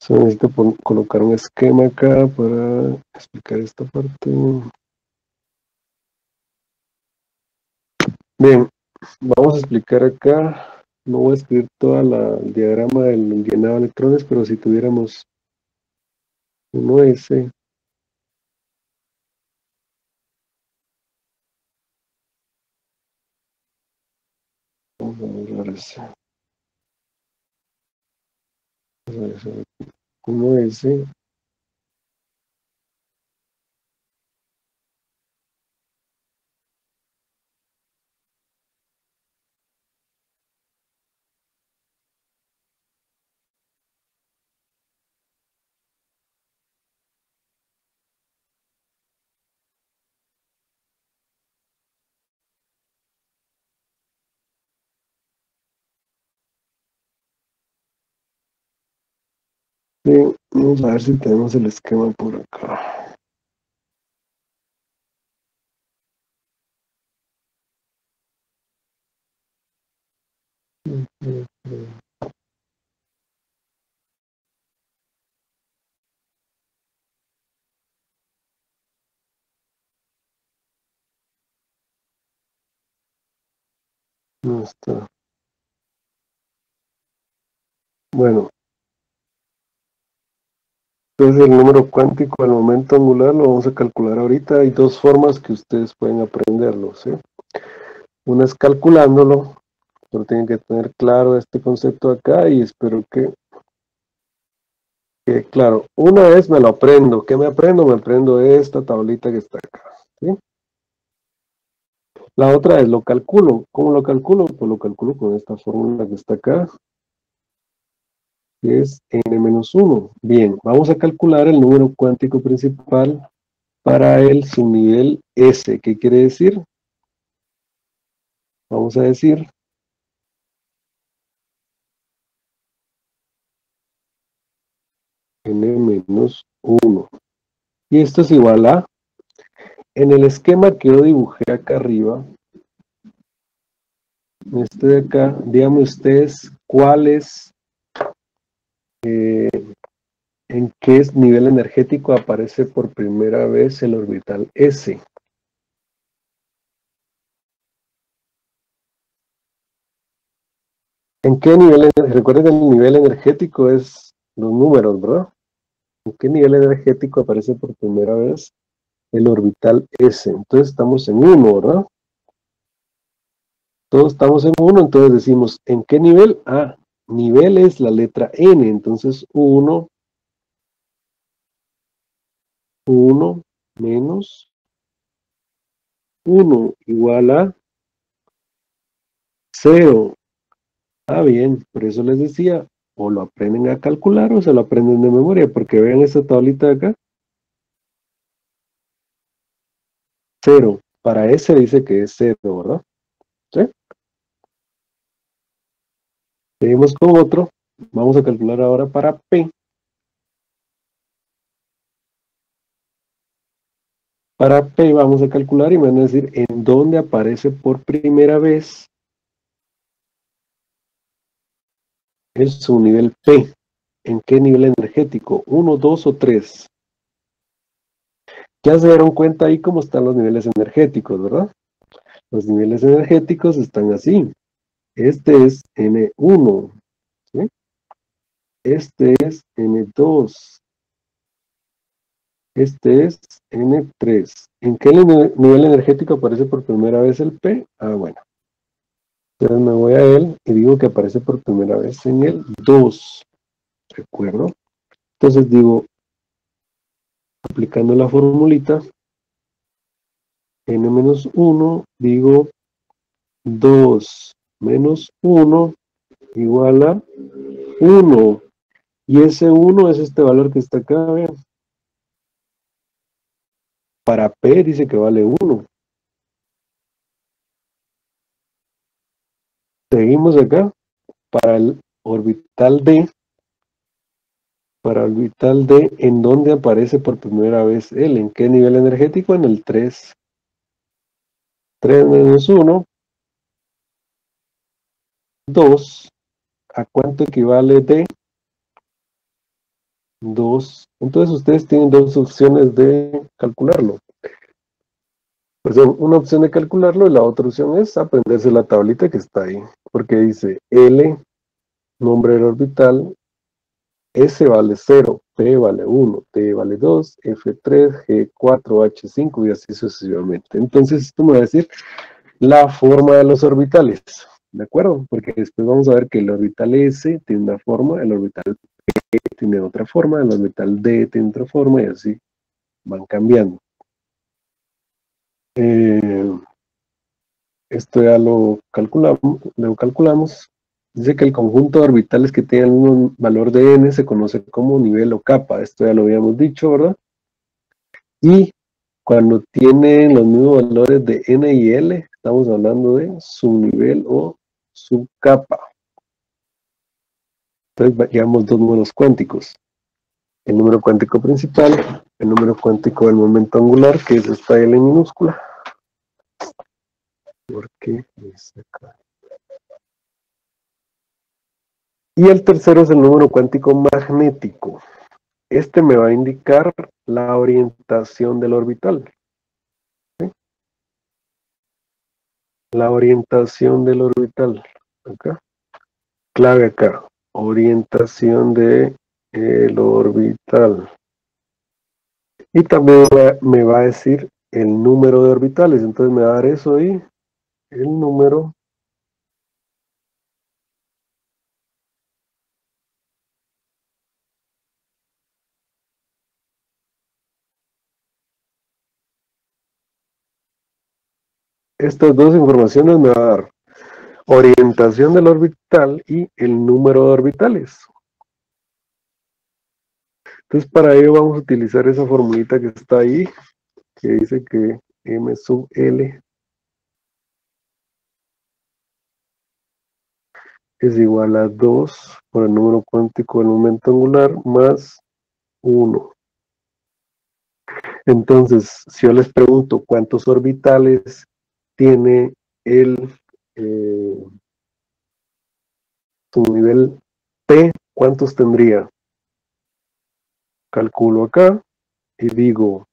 Solo necesito colocar un esquema acá para explicar esta parte. Bien, vamos a explicar acá. No voy a escribir toda la el diagrama del llenado de electrones, pero si tuviéramos uno S Vamos a mirar ese. Uno S Bien, vamos a ver si tenemos el esquema por acá. No está. Bueno, entonces el número cuántico del momento angular lo vamos a calcular ahorita. Hay dos formas que ustedes pueden aprenderlo. Una es calculándolo, pero tienen que tener claro este concepto acá y espero que, que claro, una vez me lo aprendo. ¿Qué me aprendo? Me aprendo esta tablita que está acá. La otra es lo calculo. ¿Cómo lo calculo? Pues lo calculo con esta fórmula que está acá es n-1. Bien, vamos a calcular el número cuántico principal para el subnivel S. ¿Qué quiere decir? Vamos a decir n-1. Y esto es igual a, en el esquema que yo dibujé acá arriba, este de acá, díganme ustedes cuáles eh, en qué nivel energético aparece por primera vez el orbital S. ¿En qué nivel, recuerden el nivel energético es los números, ¿verdad? ¿En qué nivel energético aparece por primera vez el orbital S? Entonces estamos en 1, ¿verdad? Todos estamos en 1, entonces decimos, ¿en qué nivel? Ah, nivel es la letra N, entonces 1, 1 menos 1 igual a 0. Ah, bien, por eso les decía, o lo aprenden a calcular o se lo aprenden de memoria, porque vean esta tablita de acá. 0. Para S dice que es 0, ¿verdad? ¿Sí? Seguimos con otro. Vamos a calcular ahora para P. Para P vamos a calcular y me van a decir en dónde aparece por primera vez el subnivel P. ¿En qué nivel energético? ¿1, 2 o 3? Ya se dieron cuenta ahí cómo están los niveles energéticos, ¿verdad? Los niveles energéticos están así. Este es N1. Este es N2. Este es N3. ¿En qué nivel energético aparece por primera vez el P? Ah, bueno. Entonces me voy a él y digo que aparece por primera vez en el 2. ¿Recuerdo? Entonces digo, aplicando la formulita, n-1, digo 2 menos 1 igual a 1. Y ese 1 es este valor que está acá, vean. Para P dice que vale 1. Seguimos acá. Para el orbital D. Para orbital D, ¿en dónde aparece por primera vez él? ¿En qué nivel energético? En el 3. 3 menos 1 2, ¿a cuánto equivale D? 2. Entonces ustedes tienen dos opciones de calcularlo. Pues una opción de calcularlo y la otra opción es aprenderse la tablita que está ahí. Porque dice L, nombre del orbital, S vale 0, P vale 1, T vale 2, F3, G4, H5 y así sucesivamente. Entonces esto me va a decir la forma de los orbitales. ¿De acuerdo? Porque después vamos a ver que el orbital S tiene una forma, el orbital P tiene otra forma, el orbital D tiene otra forma y así van cambiando. Eh, esto ya lo calculamos, lo calculamos. Dice que el conjunto de orbitales que tienen un valor de n se conoce como nivel o capa. Esto ya lo habíamos dicho, ¿verdad? Y cuando tienen los mismos valores de n y l, estamos hablando de su nivel o su capa. Entonces llevamos dos números cuánticos. El número cuántico principal, el número cuántico del momento angular, que es esta L minúscula. Porque acá. Y el tercero es el número cuántico magnético. Este me va a indicar la orientación del orbital. La orientación del orbital. Acá. Clave acá. Orientación del el orbital. Y también me va a decir el número de orbitales. Entonces me va a dar eso ahí. El número estas dos informaciones me va a dar orientación del orbital y el número de orbitales. Entonces para ello vamos a utilizar esa formulita que está ahí, que dice que m sub l es igual a 2 por el número cuántico del momento angular más 1. Entonces, si yo les pregunto cuántos orbitales tiene el eh, su nivel P, ¿cuántos tendría? Calculo acá y digo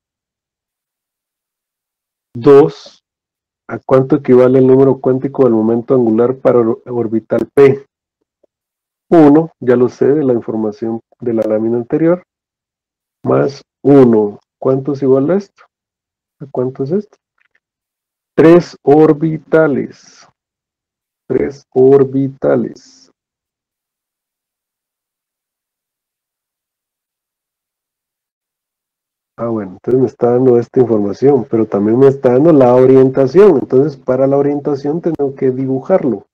2, ¿a cuánto equivale el número cuántico del momento angular para orbital P? 1, ya lo sé de la información de la lámina anterior, más 1. ¿Cuánto es igual a esto? ¿A cuánto es esto? Tres orbitales. Tres orbitales. Ah, bueno, entonces me está dando esta información, pero también me está dando la orientación. Entonces, para la orientación tengo que dibujarlo.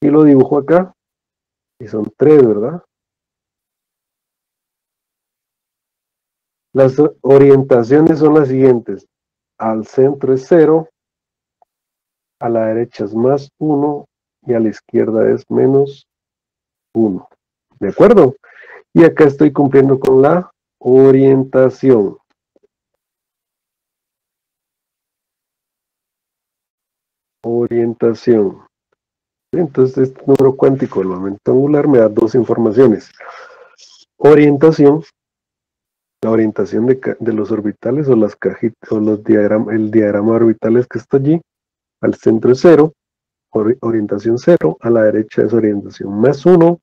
Y lo dibujo acá. Y son tres, ¿verdad? Las orientaciones son las siguientes al centro es 0, a la derecha es más 1 y a la izquierda es menos 1. ¿De acuerdo? Y acá estoy cumpliendo con la orientación. Orientación. Entonces, este número cuántico del momento angular me da dos informaciones. Orientación la orientación de, los orbitales o las cajitas o los diagramas, el diagrama de orbitales que está allí, al centro es 0, orientación 0, a la derecha es orientación más 1,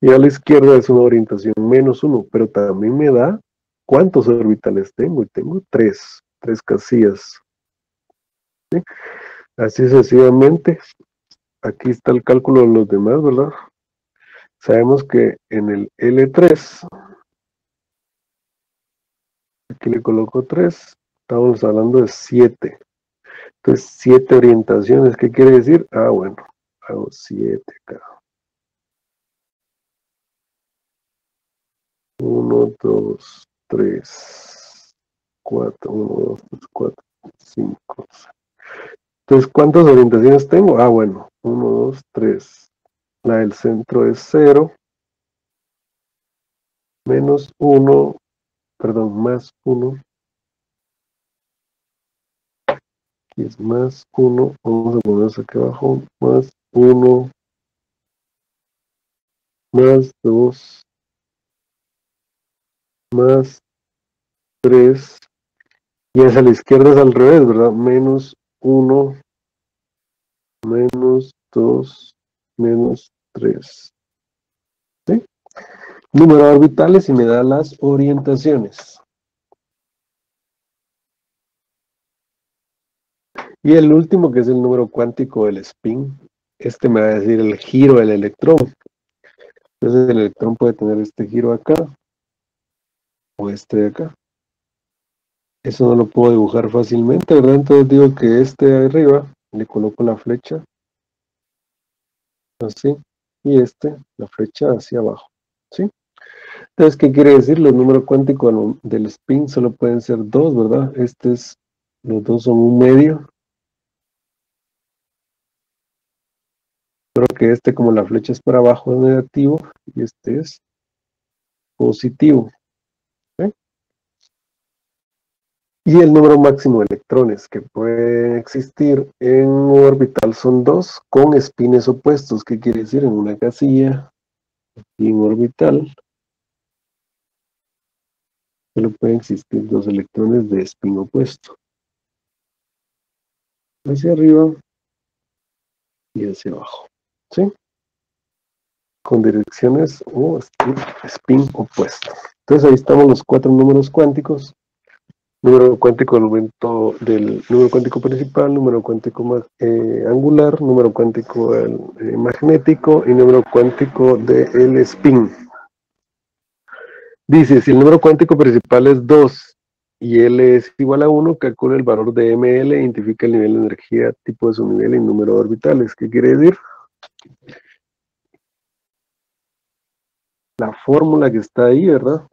y a la izquierda es una orientación menos 1, pero también me da cuántos orbitales tengo, y tengo 3, 3 casillas. Así sucesivamente, aquí está el cálculo de los demás, ¿verdad? Sabemos que en el L3 Aquí le coloco 3. Estamos hablando de 7. Entonces, 7 orientaciones. ¿Qué quiere decir? Ah, bueno. Hago 7 acá. 1, 2, 3, 4, 1, 2, 3, 4, 5. Entonces, ¿cuántas orientaciones tengo? Ah, bueno, 1, 2, 3. La del centro es 0. Menos 1, perdón, más 1. Aquí es más 1, vamos a ponerse aquí abajo, más 1, más 2, más 3, y hacia la izquierda es al revés, ¿verdad? Menos 1, menos 2, menos 3. Número de orbitales y me da las orientaciones. Y el último, que es el número cuántico del spin, este me va a decir el giro del electrón. Entonces el electrón puede tener este giro acá, o este de acá. Eso no lo puedo dibujar fácilmente, ¿verdad? Entonces digo que este de arriba, le coloco la flecha, así, y este, la flecha hacia abajo, ¿sí? Entonces, ¿qué quiere decir? Los números cuánticos del spin solo pueden ser dos, ¿verdad? Este es, los dos son un medio. Creo que este, como la flecha es para abajo, es negativo, y este es positivo. Y el número máximo de electrones que pueden existir en un orbital son dos con espines opuestos. ¿Qué quiere decir? En una casilla en orbital solo pueden existir dos electrones de espín opuesto. Hacia arriba y hacia abajo. ¿Sí? Con direcciones o spin opuesto. Entonces ahí estamos los cuatro números cuánticos número cuántico del momento del número cuántico principal, número cuántico eh, angular, número cuántico eh, magnético y número cuántico del spin. Dice, si el número cuántico principal es 2 y L es igual a 1, calcula el valor de ML, identifica el nivel de energía, tipo de su nivel y número de orbitales. ¿Qué quiere decir? La fórmula que está ahí, ¿verdad?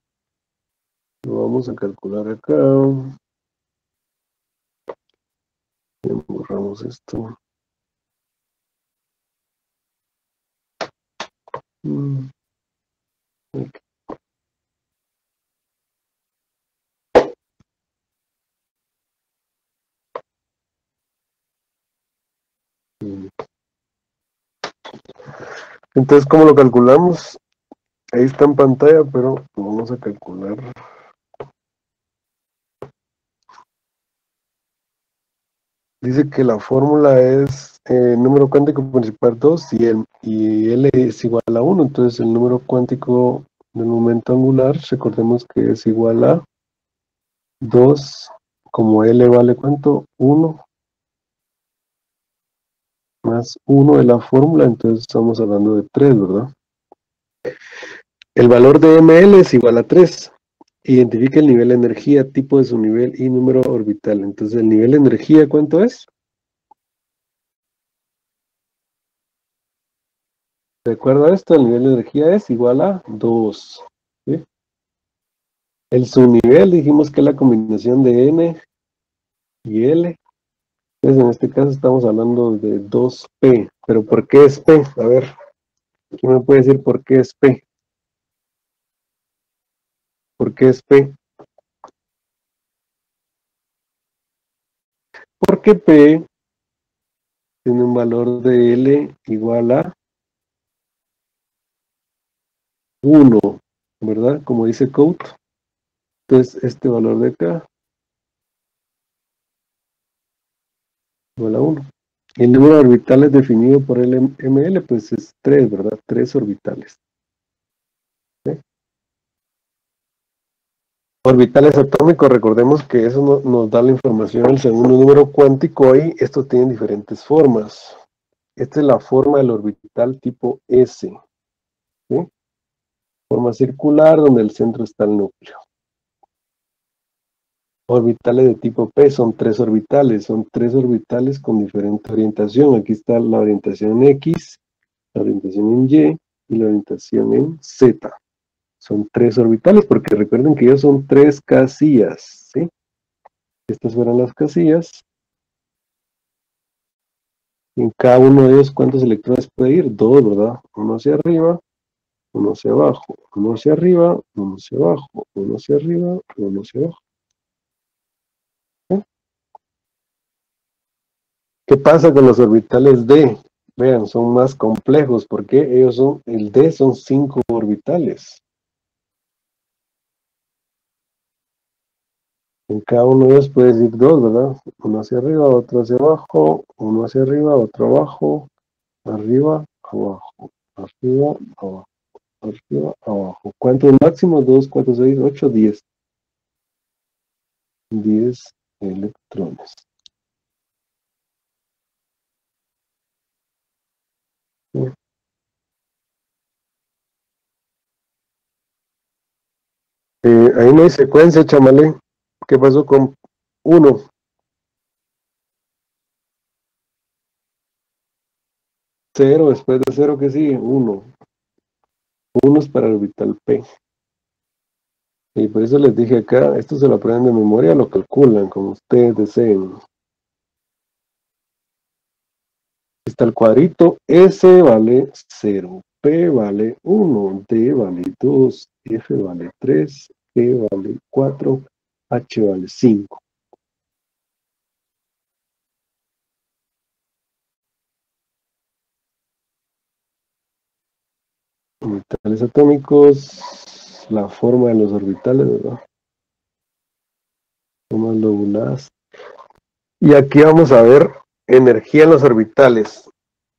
Lo vamos a calcular acá. Borramos esto. Mm. Entonces, ¿cómo lo calculamos? Ahí está en pantalla, pero vamos a calcular Dice que la fórmula es eh, número cuántico principal 2 y, el, y L es igual a 1. Entonces el número cuántico del momento angular, recordemos que es igual a 2, como L vale cuánto? 1 más 1 de la fórmula, entonces estamos hablando de 3, ¿verdad? El valor de ML es igual a 3. Identifica el nivel de energía, tipo de su nivel y número orbital. Entonces, el nivel de energía, ¿cuánto es? De esto, el nivel de energía es igual a 2. El subnivel dijimos que es la combinación de N y L. Entonces, en este caso estamos hablando de 2P. ¿Pero por qué es P? A ver, ¿quién me puede decir por qué es P? ¿Por qué es P? Porque P tiene un valor de L igual a 1, ¿verdad? Como dice Code. Entonces, este valor de acá igual a 1. El número de orbitales definido por el ML, pues es 3, ¿verdad? 3 orbitales. Orbitales atómicos, recordemos que eso nos da la información del segundo número cuántico y estos tienen diferentes formas. Esta es la forma del orbital tipo S. Forma circular donde el centro está el núcleo. Orbitales de tipo P son tres orbitales, son tres orbitales con diferente orientación. Aquí está la orientación en X, la orientación en Y y la orientación en Z. Son tres orbitales, porque recuerden que ellos son tres casillas, ¿sí? Estas fueron las casillas. En cada uno de ellos, ¿cuántos electrones puede ir? Dos, ¿verdad? Uno hacia arriba, uno hacia abajo, uno hacia arriba, uno hacia abajo, uno hacia arriba, uno hacia abajo. ¿Qué pasa con los orbitales D? Vean, son más complejos porque ellos son, el D son cinco orbitales. En cada uno de ellos puedes ir dos, ¿verdad? Uno hacia arriba, otro hacia abajo, uno hacia arriba, otro abajo, arriba, abajo, arriba, abajo, arriba, abajo. ¿Cuántos máximos? 2, 4, 6, 8, 10. 10 electrones. Eh, ahí no hay secuencia, chamale. ¿Qué pasó con 1? Cero, después de cero, ¿qué sigue? 1. 1 es para el orbital P. Y por eso les dije acá, esto se lo aprenden de memoria, lo calculan como ustedes deseen. Está el cuadrito, S vale 0, P vale 1, D vale 2, F vale 3, G vale 4, H vale 5. Orbitales atómicos, la forma de los orbitales, ¿verdad? Formas lobuladas. Y aquí vamos a ver energía en los orbitales.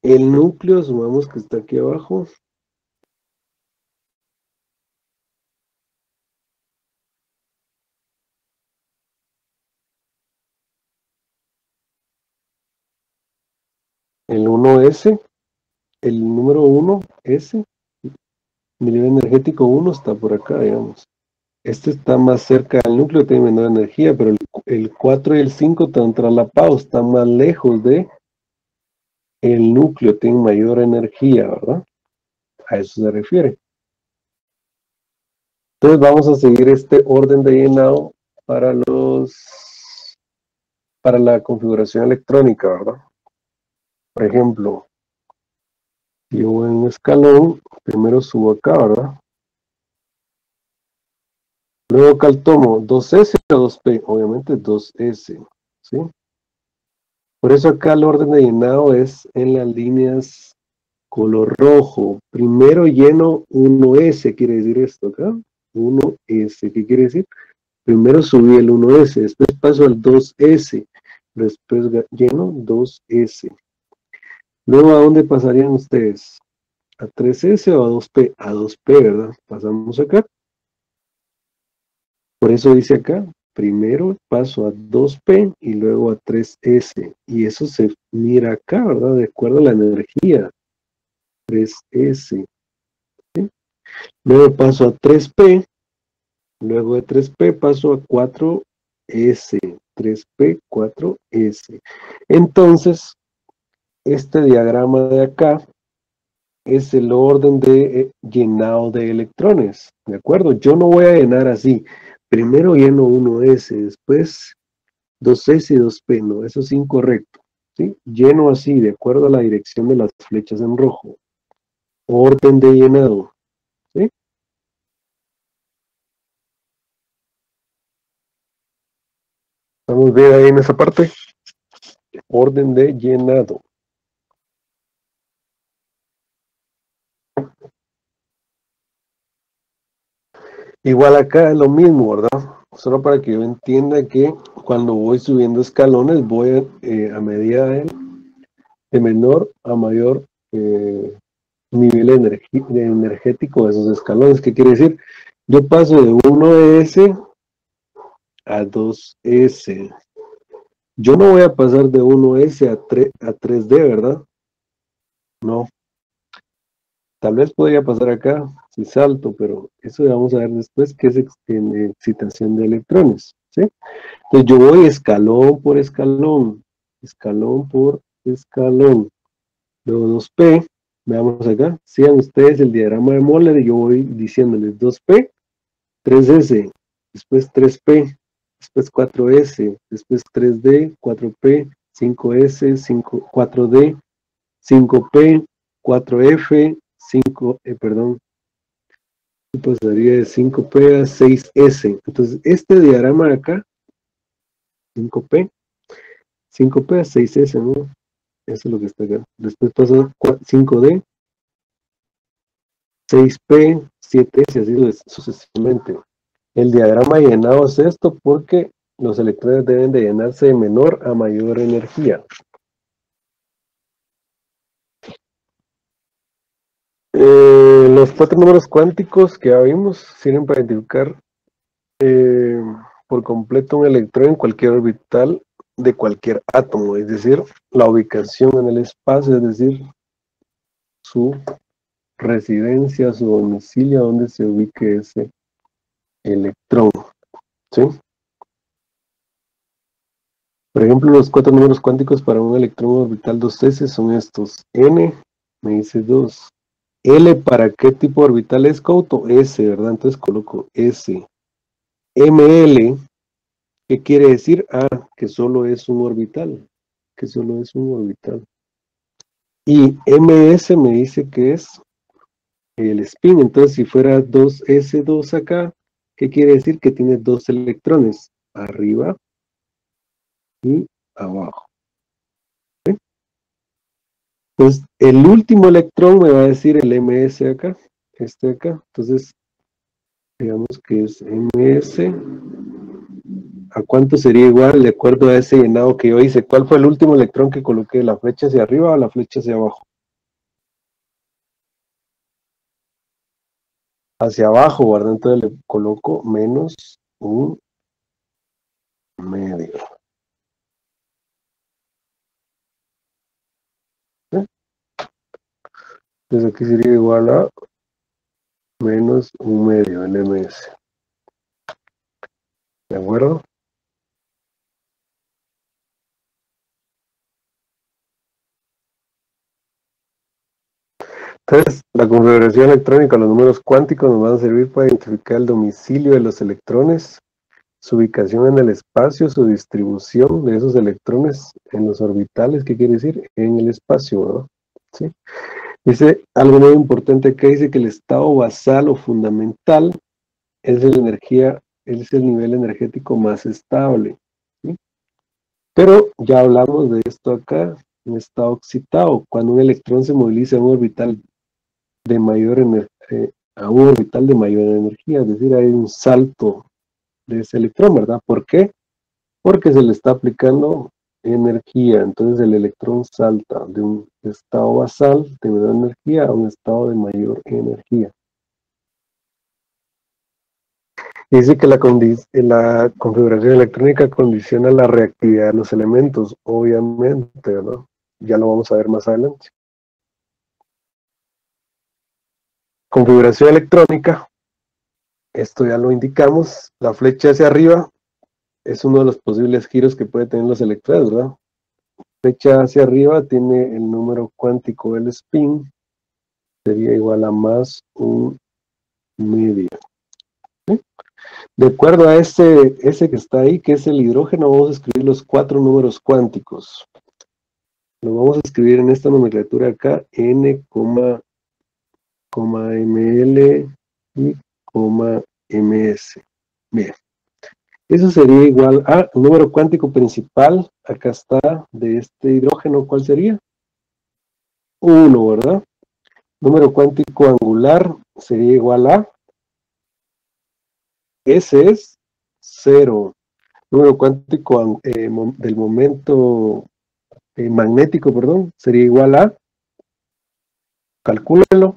El núcleo, sumamos que está aquí abajo. El 1S, el número 1S, nivel energético 1 está por acá, digamos. Este está más cerca del núcleo, tiene menor energía, pero el, 4 y el 5 están traslapados, están más lejos de el núcleo, tienen mayor energía, ¿verdad? A eso se refiere. Entonces vamos a seguir este orden de llenado para los para la configuración electrónica, ¿verdad? Por ejemplo, en un escalón, primero subo acá, ¿verdad? Luego acá tomo 2S o 2P, obviamente 2S, ¿sí? Por eso acá el orden de llenado es en las líneas color rojo. Primero lleno 1S, quiere decir esto acá, 1S, ¿qué quiere decir? Primero subí el 1S, después paso al 2S, después lleno 2S. Luego, ¿a dónde pasarían ustedes? ¿A 3S o a 2P? A 2P, ¿verdad? Pasamos acá. Por eso dice acá, primero paso a 2P y luego a 3S. Y eso se mira acá, ¿verdad? De acuerdo a la energía. 3S. Luego paso a 3P. Luego de 3P paso a 4S. 3P, 4S. Entonces, este diagrama de acá es el orden de eh, llenado de electrones, ¿de acuerdo? Yo no voy a llenar así, primero lleno 1S, después 2S y 2P, no, eso es incorrecto, ¿sí? Lleno así, de acuerdo a la dirección de las flechas en rojo, orden de llenado, ¿sí? ¿Estamos bien ahí en esa parte? Orden de llenado. Igual acá es lo mismo, ¿verdad? Solo para que yo entienda que cuando voy subiendo escalones voy eh, a medida de, de, menor a mayor eh, nivel energético de esos escalones. ¿Qué quiere decir? Yo paso de 1S a 2S. Yo no voy a pasar de 1S a, 3, a 3D, ¿verdad? No. Tal vez podría pasar acá, si salto, pero eso vamos a ver después, que es excitación de electrones, ¿sí? Entonces yo voy escalón por escalón, escalón por escalón. Luego 2P, veamos acá, sigan ustedes el diagrama de Moller y yo voy diciéndoles 2P, 3S, después 3P, después 4S, después 3D, 4P, 5S, 5, 4D, 5P, 4F, 5, eh, perdón, pasaría de 5P a 6S. Entonces, este diagrama de acá, 5P, 5P a 6S, ¿no? Eso es lo que está acá. Después pasa 5D, 6P, 7S, así sucesivamente. El diagrama llenado es esto porque los electrones deben de llenarse de menor a mayor energía. Eh, los cuatro números cuánticos que ya vimos sirven para identificar eh, por completo un electrón en cualquier orbital de cualquier átomo, es decir, la ubicación en el espacio, es decir, su residencia, su domicilio, donde se ubique ese electrón. ¿Sí? Por ejemplo, los cuatro números cuánticos para un electrón orbital 2s son estos. N me dice 2. L para qué tipo orbital es Couto? S, ¿verdad? Entonces coloco S. ML, ¿qué quiere decir? Ah, que solo es un orbital. Que solo es un orbital. Y MS me dice que es el spin. Entonces, si fuera 2S2 acá, ¿qué quiere decir? Que tiene dos electrones. Arriba y abajo. Entonces, el último electrón me va a decir el MS acá, este acá. Entonces, digamos que es MS. ¿A cuánto sería igual de acuerdo a ese llenado que yo hice? ¿Cuál fue el último electrón que coloqué? ¿La flecha hacia arriba o la flecha hacia abajo? Hacia abajo, ¿verdad? Entonces le coloco menos un medio. Entonces aquí sería igual a menos un medio en ms. ¿De acuerdo? Entonces, la configuración electrónica, los números cuánticos nos van a servir para identificar el domicilio de los electrones, su ubicación en el espacio, su distribución de esos electrones en los orbitales, ¿qué quiere decir? En el espacio, ¿no? ¿Sí? Dice algo muy importante que dice que el estado basal o fundamental es la energía, es el nivel energético más estable. Pero ya hablamos de esto acá, en estado excitado, cuando un electrón se moviliza a un orbital de mayor eh, a un orbital de mayor energía, es decir, hay un salto de ese electrón, ¿verdad? ¿Por qué? Porque se le está aplicando energía. Entonces el electrón salta de un estado basal de menor energía a un estado de mayor energía. Dice que la, la configuración electrónica condiciona la reactividad de los elementos, obviamente, ¿no? Ya lo vamos a ver más adelante. Configuración electrónica, esto ya lo indicamos, la flecha hacia arriba es uno de los posibles giros que puede tener los electrones, ¿verdad? Flecha hacia arriba tiene el número cuántico del spin, sería igual a más un medio. De acuerdo a ese, ese que está ahí, que es el hidrógeno, vamos a escribir los cuatro números cuánticos. Lo vamos a escribir en esta nomenclatura acá, n, ml y ms. Bien. Eso sería igual a número cuántico principal, acá está, de este hidrógeno, ¿cuál sería? 1, ¿verdad? Número cuántico angular sería igual a, ese es 0. Número cuántico eh, del momento eh, magnético, perdón, sería igual a, calcúlelo,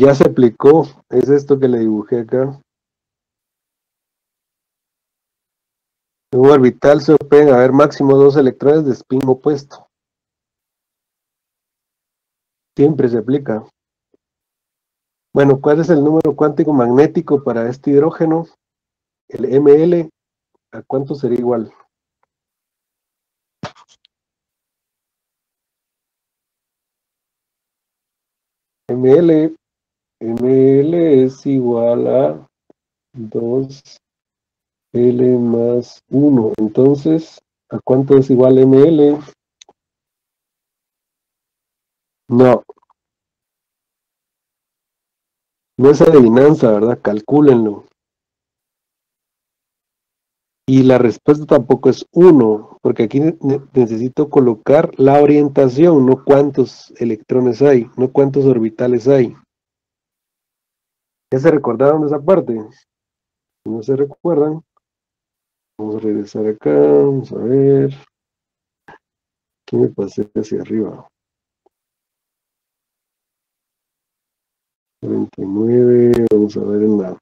Ya se aplicó, es esto que le dibujé acá. Un orbital se pueden haber máximo dos electrones de spin opuesto. Siempre se aplica. Bueno, ¿cuál es el número cuántico magnético para este hidrógeno? El ML, ¿a cuánto sería igual? ML ml es igual a 2l más 1. Entonces, ¿a cuánto es igual ml? No. No es adivinanza, ¿verdad? Calcúlenlo. Y la respuesta tampoco es 1, porque aquí necesito colocar la orientación, no cuántos electrones hay, no cuántos orbitales hay. ¿Ya se recordaron de esa parte? No se recuerdan, vamos a regresar acá, vamos a ver. Aquí me pasé hacia arriba. 39, vamos a ver en la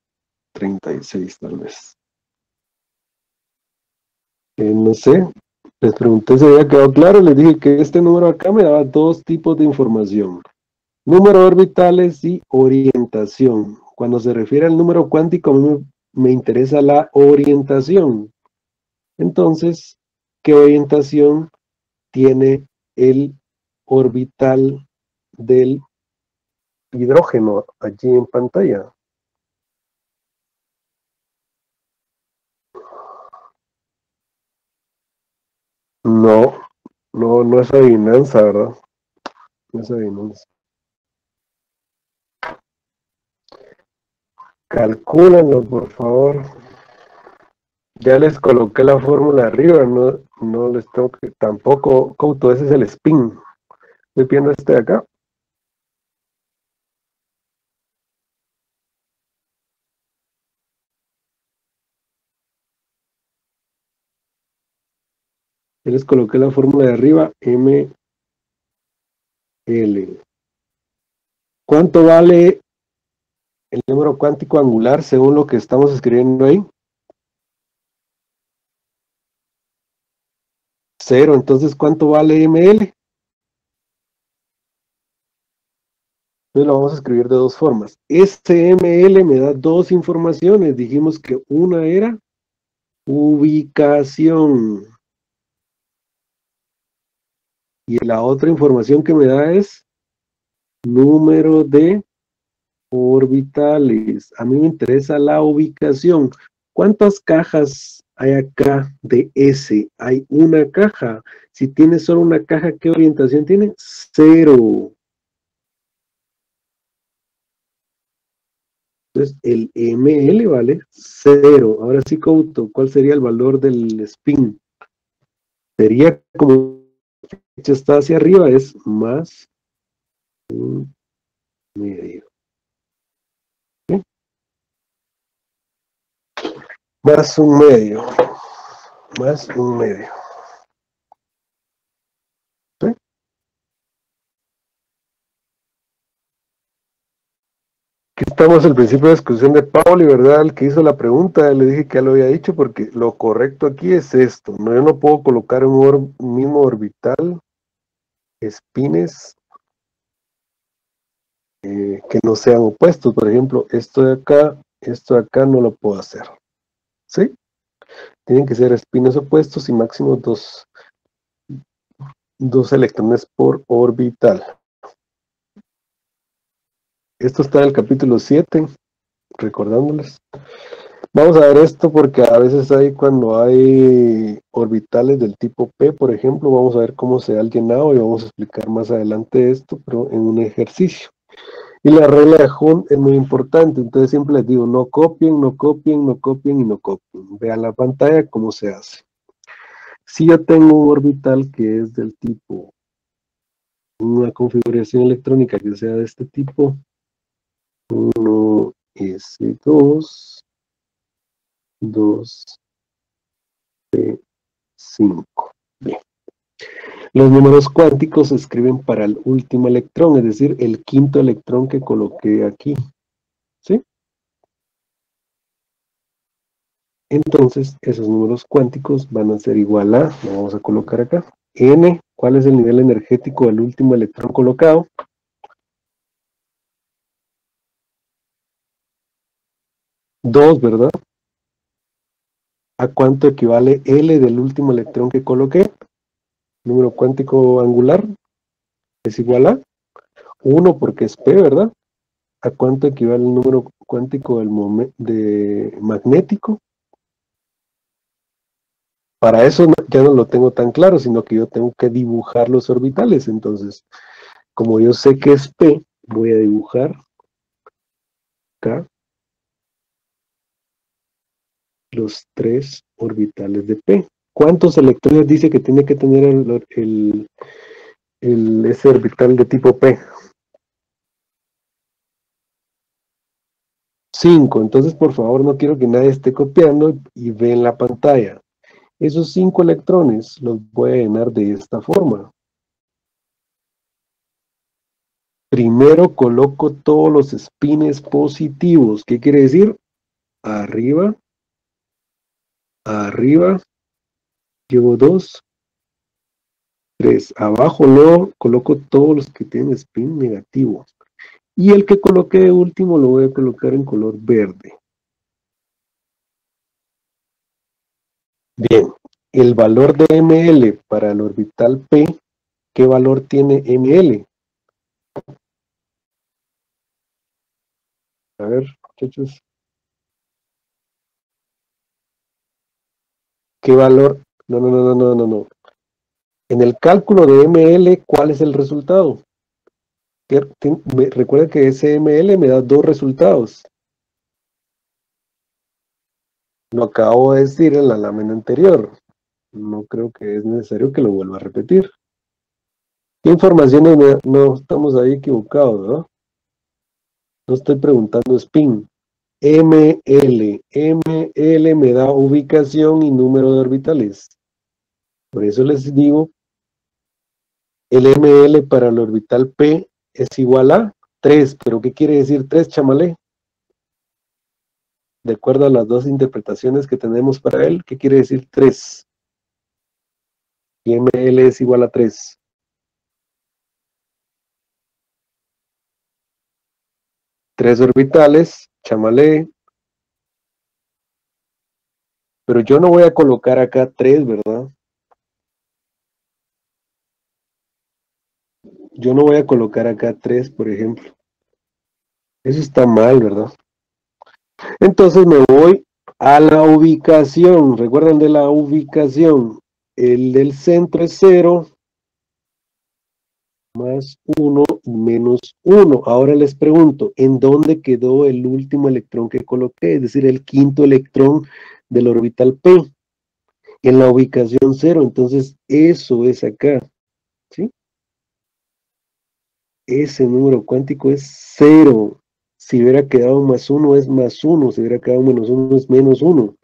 36 tal vez. Eh, no sé, les pregunté si había quedado claro, les dije que este número acá me daba dos tipos de información. Número orbitales y orientación. Cuando se refiere al número cuántico, a mí me interesa la orientación. Entonces, ¿qué orientación tiene el orbital del hidrógeno allí en pantalla? No, no, no es adivinanza, ¿verdad? No es adivinanza. Calcúlenlo, por favor. Ya les coloqué la fórmula arriba, no, no les tengo que, tampoco, Couto, ese es el spin. Estoy viendo este de acá. Ya les coloqué la fórmula de arriba, M, L. ¿Cuánto vale el número cuántico angular según lo que estamos escribiendo ahí? Cero, entonces ¿cuánto vale ML? Lo vamos a escribir de dos formas. SML me da dos informaciones. Dijimos que una era ubicación. Y la otra información que me da es número de orbitales. A mí me interesa la ubicación. ¿Cuántas cajas hay acá de S? Hay una caja. Si tiene solo una caja, ¿qué orientación tiene? Cero. Entonces, el ML vale cero. Ahora sí, Couto, ¿cuál sería el valor del spin? Sería como está hacia arriba, es más un medio. Más un medio. Más un medio. ¿Sí? Aquí estamos al principio de la discusión de Pauli, ¿verdad? El que hizo la pregunta, le dije que ya lo había dicho porque lo correcto aquí es esto. No, yo no puedo colocar un, mismo orbital espines eh, que no sean opuestos. Por ejemplo, esto de acá, esto de acá no lo puedo hacer. ¿Sí? Tienen que ser espinos opuestos y máximo dos, dos electrones por orbital. Esto está en el capítulo 7, recordándoles. Vamos a ver esto porque a veces hay cuando hay orbitales del tipo P, por ejemplo, vamos a ver cómo se ha llenado y vamos a explicar más adelante esto, pero en un ejercicio. Y la regla de Hunt es muy importante, entonces siempre les digo, no copien, no copien, no copien y no copien. Vean la pantalla cómo se hace. Si yo tengo un orbital que es del tipo, una configuración electrónica que sea de este tipo, 1, S2, 2, P5. Bien. Los números cuánticos se escriben para el último electrón, es decir, el quinto electrón que coloqué aquí. ¿Sí? Entonces, esos números cuánticos van a ser igual a, lo vamos a colocar acá, n, ¿cuál es el nivel energético del último electrón colocado? Dos, ¿verdad? ¿A cuánto equivale L del último electrón que coloqué? Número cuántico angular es igual a 1 porque es P, ¿verdad? ¿A cuánto equivale el número cuántico del de magnético? Para eso ya no lo tengo tan claro, sino que yo tengo que dibujar los orbitales. Entonces, como yo sé que es P, voy a dibujar acá los tres orbitales de P. ¿Cuántos electrones dice que tiene que tener el, el, ese orbital de tipo P? 5. Entonces, por favor, no quiero que nadie esté copiando y ve en la pantalla. Esos cinco electrones los voy a llenar de esta forma. Primero coloco todos los spines positivos. ¿Qué quiere decir? Arriba, arriba, llevo dos, tres. Abajo lo coloco todos los que tienen spin negativo. Y el que coloqué de último lo voy a colocar en color verde. Bien, el valor de ml para el orbital P, ¿qué valor tiene ml? A ver, muchachos. ¿Qué valor? No, no, no, no, no, no. En el cálculo de ML, ¿cuál es el resultado? Recuerda que ese ML me da dos resultados. Lo acabo de decir en la lámina anterior. No creo que es necesario que lo vuelva a repetir. ¿Qué informaciones no estamos ahí equivocados, ¿no? No estoy preguntando spin. ML. ML me da ubicación y número de orbitales. Por eso les digo, el ML para el orbital P es igual a 3. ¿Pero qué quiere decir 3, chamalé? De acuerdo a las dos interpretaciones que tenemos para él, ¿qué quiere decir 3? Y ML es igual a 3. Tres orbitales, chamalé. Pero yo no voy a colocar acá 3, ¿verdad? Yo no voy a colocar acá 3, por ejemplo. Eso está mal, ¿verdad? Entonces me voy a la ubicación. ¿Recuerdan de la ubicación? El del centro es 0, más 1 y menos 1. Ahora les pregunto, ¿en dónde quedó el último electrón que coloqué? Es decir, el quinto electrón del orbital P. En la ubicación 0, entonces eso es acá. ¿Sí? Ese número cuántico es 0. Si hubiera quedado más 1 es más 1, si hubiera quedado menos 1 es menos 1.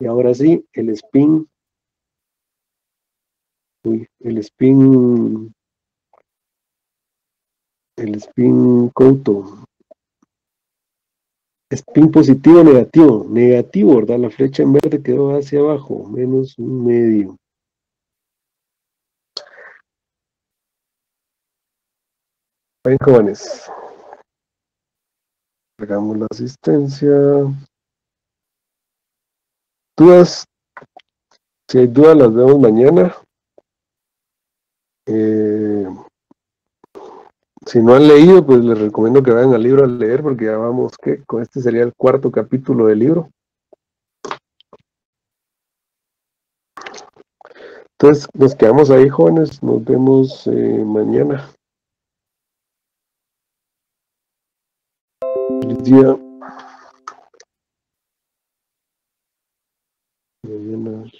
Y ahora sí, el spin, uy, el spin el spin couto. Spin positivo negativo. Negativo, ¿verdad? La flecha en verde quedó hacia abajo, menos un medio. Ven, jóvenes. Hagamos la asistencia. Dudas. Si hay dudas, las vemos mañana. Eh, si no han leído, pues les recomiendo que vayan al libro a leer, porque ya vamos, que Con este sería el cuarto capítulo del libro. Entonces, nos quedamos ahí, jóvenes. Nos vemos eh, mañana. día. Mañana.